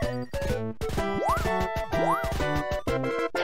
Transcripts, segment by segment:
Thank you.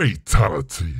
Fatality.